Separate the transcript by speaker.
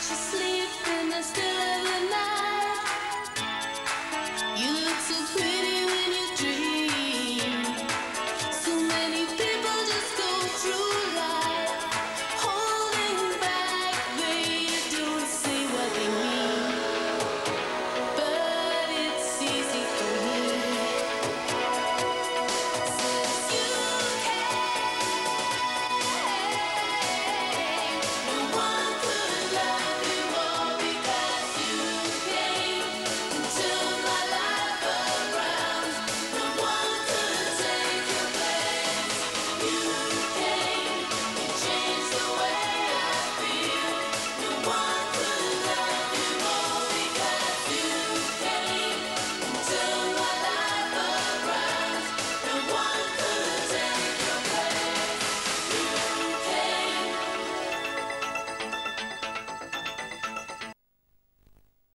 Speaker 1: She sleeps in the still